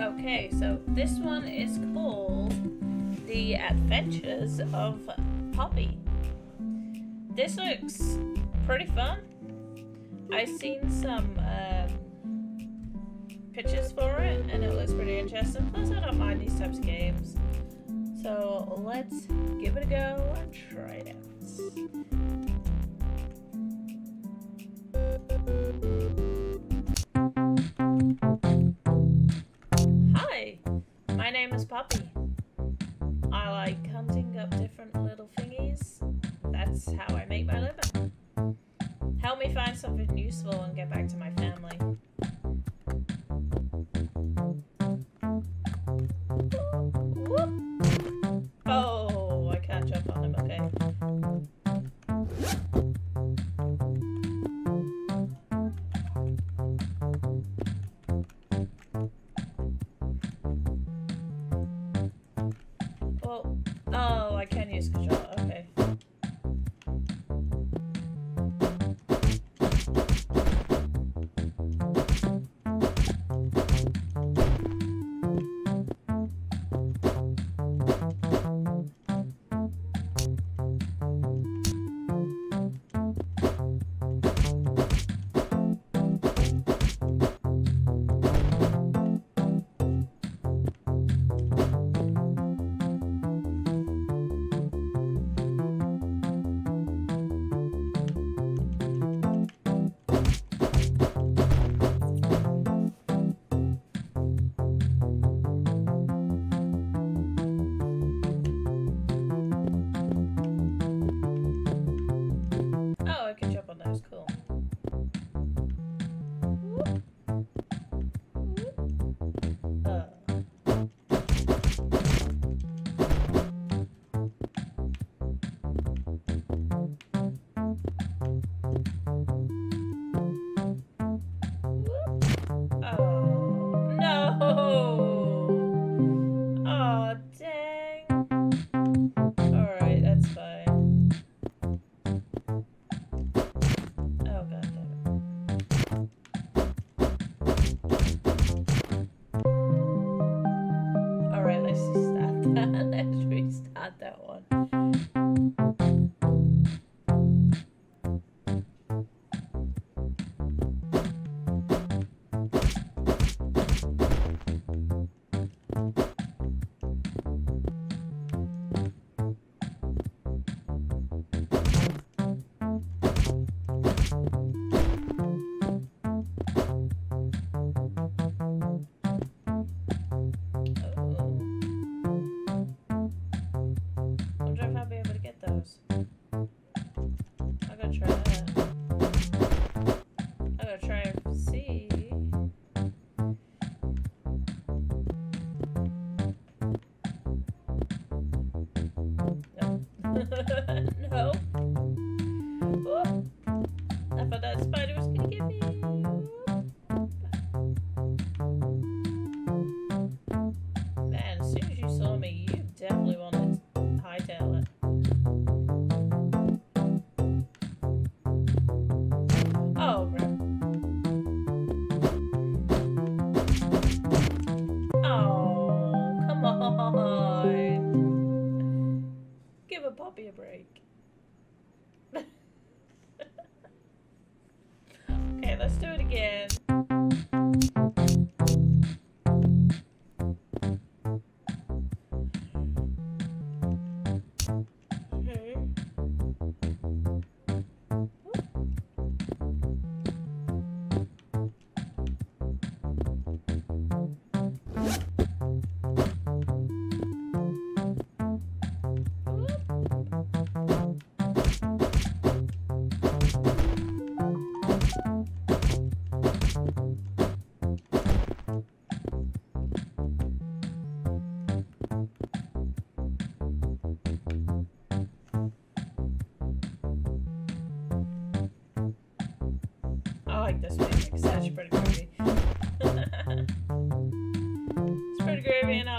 Okay, so this one is called The Adventures of Poppe. This looks pretty fun. I've seen some um, pictures for it and it looks pretty interesting. Plus, I don't mind these types of games. So let's give it a go and try it out. Name is Poppe. I like hunting up different little thingies. That's how I make my living. Help me find something useful and get back to my family. No. Like this. It's actually pretty groovy. it's pretty groovy and I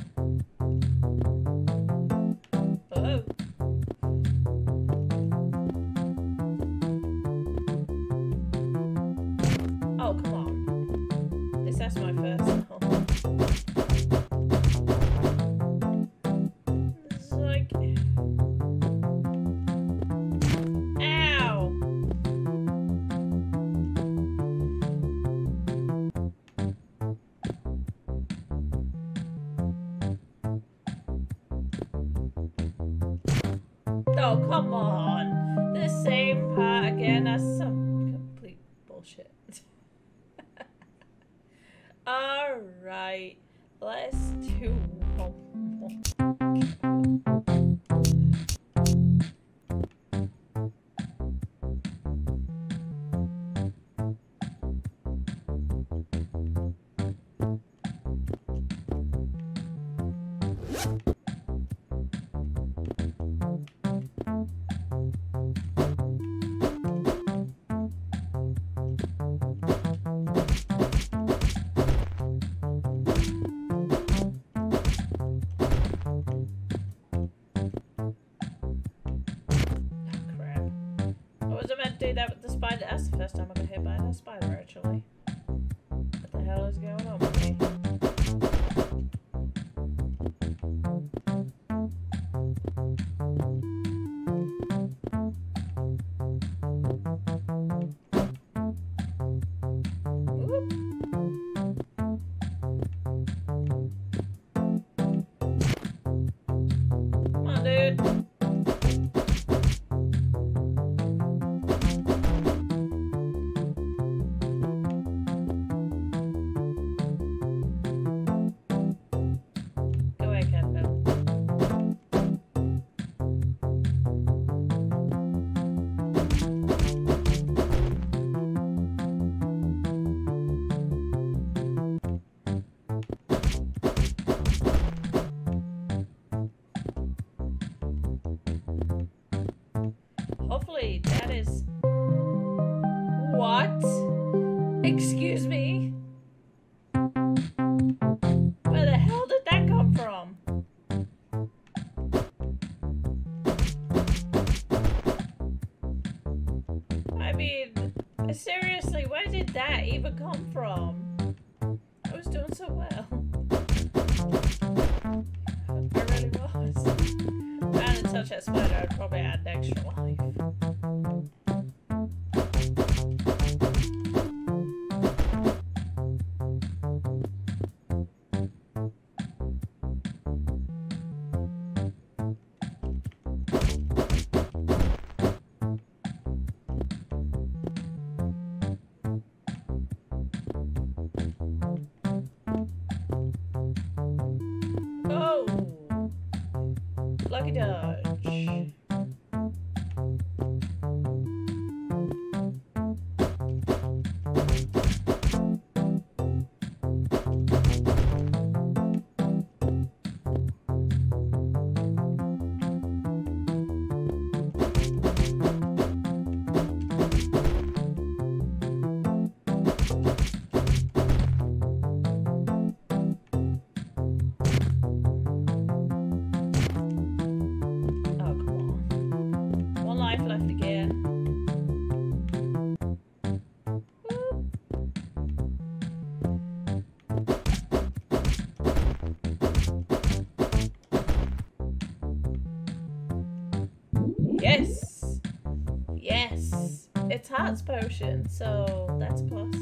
Oh Come on. The same part again. That's some complete bullshit. All right. Let's that the the that's the first time I got hit by a spider actually. Hopefully that is Yes. Yes. It's hearts potion, so that's a plus.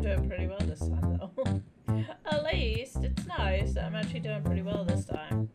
I'm doing pretty well this time, though. At least, it's nice that I'm actually doing pretty well this time.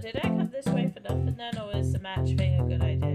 Did I come this way for nothing then, or is the match thing a good idea?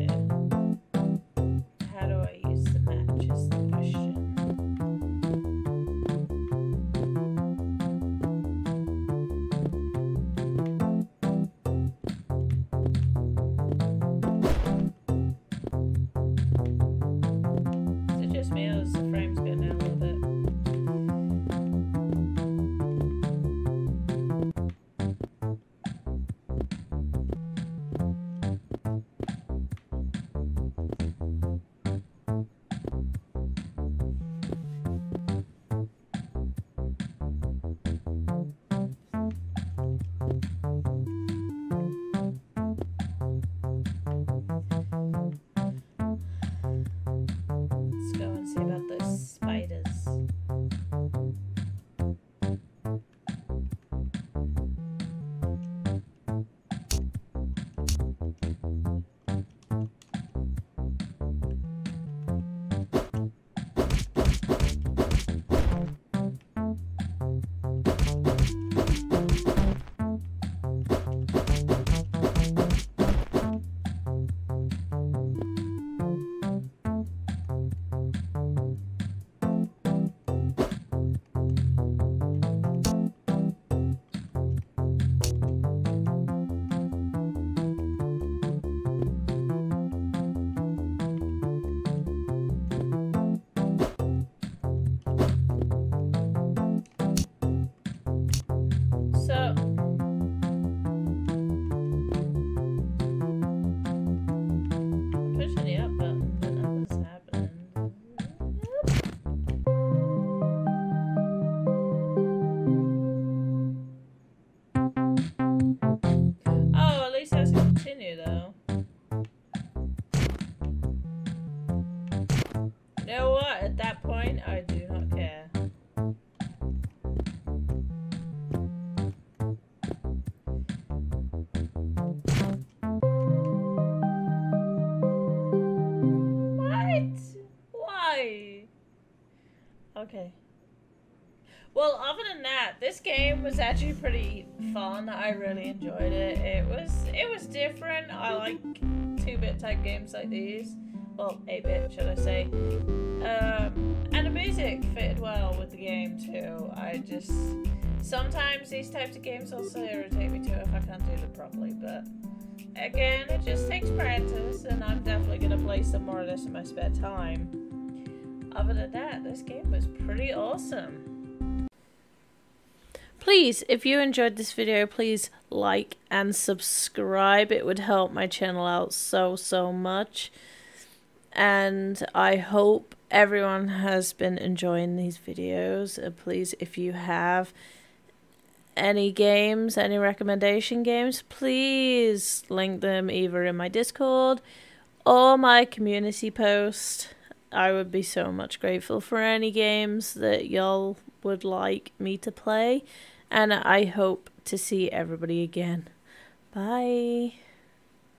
Okay. Well, other than that, this game was actually pretty fun. I really enjoyed it. It was it was different. I like two-bit type games like these. Well, 8-bit, should I say. Um, and the music fitted well with the game too. I just sometimes these types of games also irritate me too if I can't do them properly, but again, it just takes practice, and I'm definitely gonna play some more of this in my spare time. Other than that, this game was pretty awesome. Please, if you enjoyed this video, please like and subscribe. It would help my channel out so, so much. And I hope everyone has been enjoying these videos. Uh, please, if you have any games, any recommendation games, please link them either in my Discord or my community post. I would be so much grateful for any games that y'all would like me to play. And I hope to see everybody again. Bye.